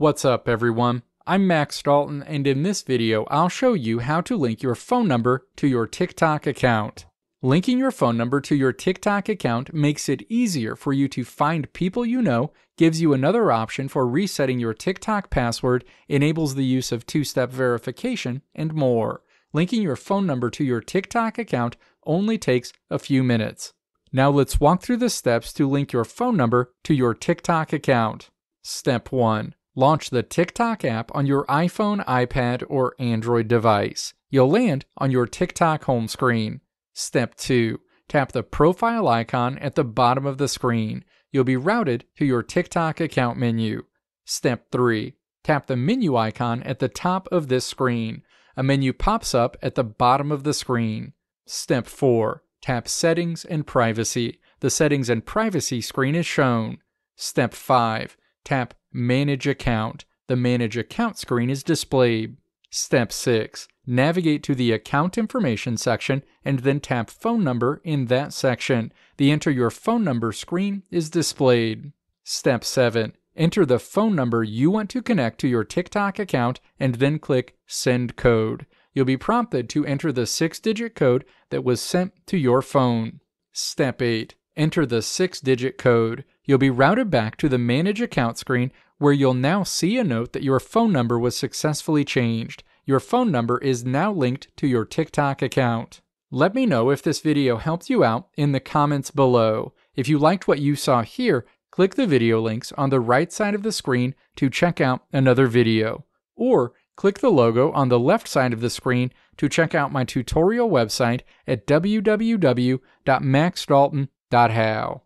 What's up everyone? I'm Max Dalton and in this video I'll show you how to link your phone number to your TikTok account. Linking your phone number to your TikTok account makes it easier for you to find people you know, gives you another option for resetting your TikTok password, enables the use of two-step verification, and more. Linking your phone number to your TikTok account only takes a few minutes. Now let's walk through the steps to link your phone number to your TikTok account. Step 1. Launch the TikTok app on your iPhone, iPad, or Android device. You'll land on your TikTok home screen. Step 2. Tap the profile icon at the bottom of the screen. You'll be routed to your TikTok account menu. Step 3. Tap the menu icon at the top of this screen. A menu pops up at the bottom of the screen. Step 4 Tap Settings and Privacy. The Settings and Privacy screen is shown. Step 5. Tap Manage Account. The Manage Account screen is displayed. Step 6. Navigate to the Account Information section and then tap Phone Number in that section. The Enter Your Phone Number screen is displayed. Step 7. Enter the phone number you want to connect to your TikTok account and then click Send Code you'll be prompted to enter the six digit code that was sent to your phone. Step 8 Enter the six digit code. You'll be routed back to the Manage Account screen where you'll now see a note that your phone number was successfully changed. Your phone number is now linked to your TikTok account. Let me know if this video helped you out in the comments below. If you liked what you saw here, click the video links on the right side of the screen to check out another video. Or click the logo on the left side of the screen to check out my tutorial website at www.maxdalton.how.